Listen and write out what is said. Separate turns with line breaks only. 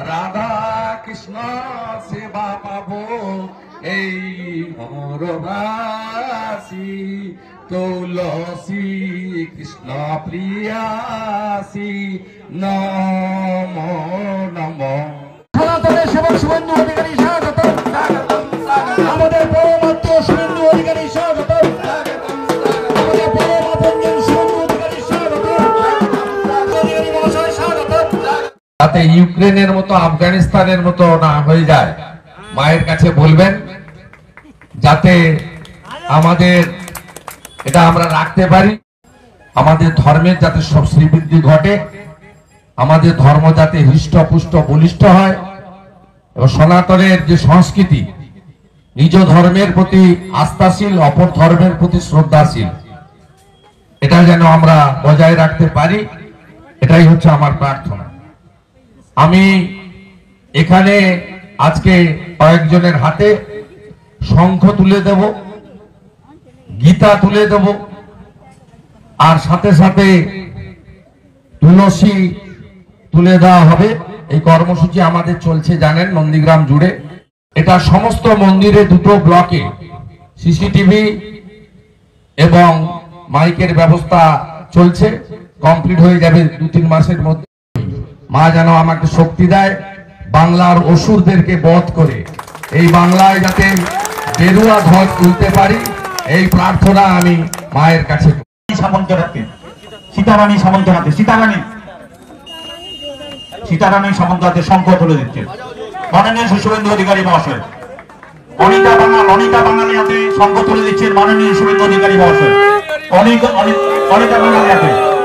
রাধা কৃষ্ণ সেবা পাবো এই মরবাসী তুলসী কৃষ্ণ প্রিয়াসী নম নম যাতে ইউক্রেনের মতো, আফগানিস্তানের মতো না হয়ে যায়। মায়ের কাছে বলবেন, যাতে আমাদের, এটা আমরা রাখতে পারি। আমাদের ধর্মের যাতে সব শ্রীবৃদ্ধি ঘটে, আমাদের ধর্ম যাতে হৃষ্টপুষ্ট, বলিষ্ঠ হয়, এবং সনাতনের যে সংস্কৃতি, নিজ ধর্মের প্রতি আস্থাশীল, অপর ধর্মের প্রতি শ্রদ্ধাশীল এটা যেন আমরা বজায় রাখতে পারি, এটাই হচ্ছে আমার প্রার্থনা। আমি এখানে আজকে কয়েকজনের হাতে শঙ্খ তুলে দেব, গীতা তুলে দেব, আর সাথে সাথে তুলসী তুলে দেওয়া হবে। এই কর্মসূচি আমাদের চলছে, জানেন, নন্দীগ্রাম জুড়ে। এটা সমস্ত মন্দিরে দুটো ব্লকে, সিসিটিভি এবং মাইকের ব্যবস্থা চলছে। কমপ্লিট হয়ে যাবে দু তিন মাসের মধ্যে। মা যেন আমাকে শক্তি দেয় বাংলার অসুরদেরকে বধ করে। এই বাংলায় যাতে বেরুয়া ধ্বজ তুলতে পারি, এই প্রার্থনা আমি মায়ের কাছে
সামন্তরাতে সীতারানী সামন্তরাতে সীতারানী সীতারানী। সামন্তরাতে তুলে দিচ্ছেন মাননীয় শুভেন্দু অধিকারী মহাশয়, অনিতা বাঙাল অনিতা বাঙালি হাতে তুলে দিচ্ছেন মাননীয় শুভেন্দু অধিকারী মহাশয়। অনিতা অনি- অনিতা বাঙালি হাতে।